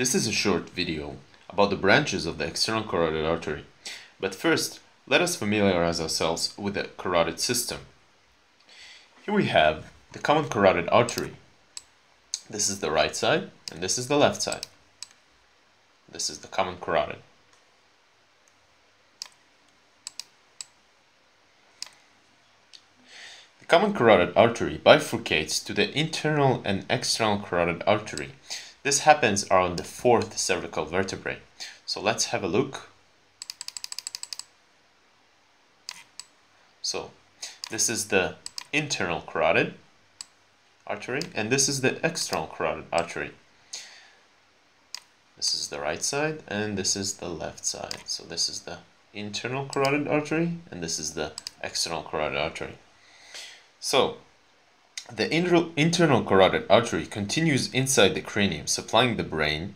This is a short video about the branches of the external carotid artery. But first, let us familiarize ourselves with the carotid system. Here we have the common carotid artery. This is the right side and this is the left side. This is the common carotid. The common carotid artery bifurcates to the internal and external carotid artery this happens around the fourth cervical vertebrae. So let's have a look. So this is the internal carotid artery and this is the external carotid artery. This is the right side and this is the left side. So this is the internal carotid artery and this is the external carotid artery. So the internal carotid artery continues inside the cranium, supplying the brain,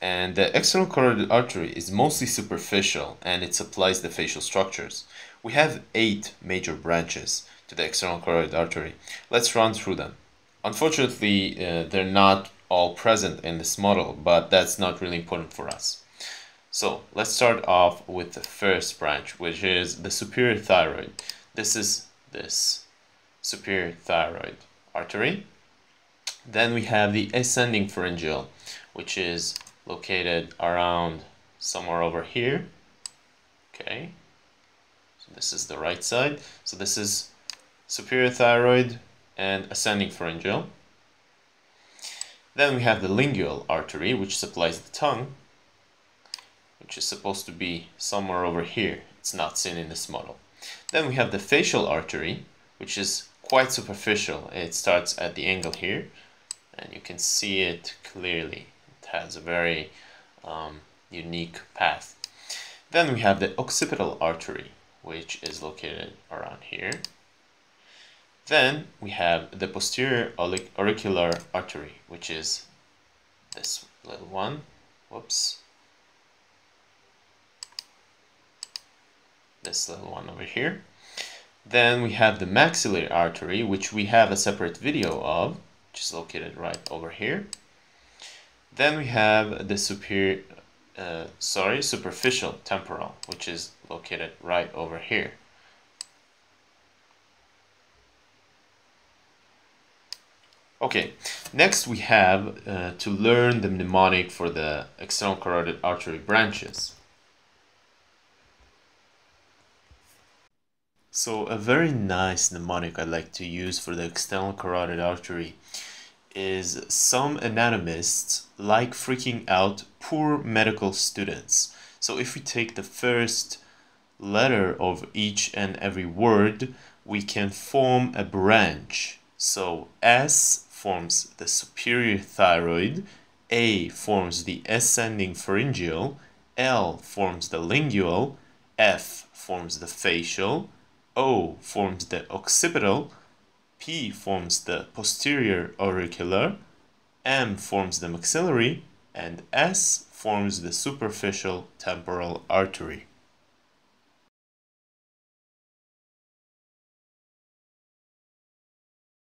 and the external carotid artery is mostly superficial and it supplies the facial structures. We have eight major branches to the external carotid artery. Let's run through them. Unfortunately, uh, they're not all present in this model, but that's not really important for us. So let's start off with the first branch, which is the superior thyroid. This is this superior thyroid artery. Then we have the ascending pharyngeal, which is located around somewhere over here. Okay, so this is the right side. So this is superior thyroid and ascending pharyngeal. Then we have the lingual artery, which supplies the tongue, which is supposed to be somewhere over here. It's not seen in this model. Then we have the facial artery, which is quite superficial. It starts at the angle here and you can see it clearly. It has a very um, unique path. Then we have the occipital artery, which is located around here. Then we have the posterior auricular artery, which is this little one. Whoops. This little one over here. Then we have the maxillary artery, which we have a separate video of, which is located right over here. Then we have the superior, uh, sorry, superficial temporal, which is located right over here. Okay, next we have uh, to learn the mnemonic for the external carotid artery branches. So a very nice mnemonic I like to use for the external carotid artery is some anatomists like freaking out poor medical students. So if we take the first letter of each and every word, we can form a branch. So S forms the superior thyroid, A forms the ascending pharyngeal, L forms the lingual, F forms the facial, O forms the occipital, P forms the posterior auricular, M forms the maxillary, and S forms the superficial temporal artery.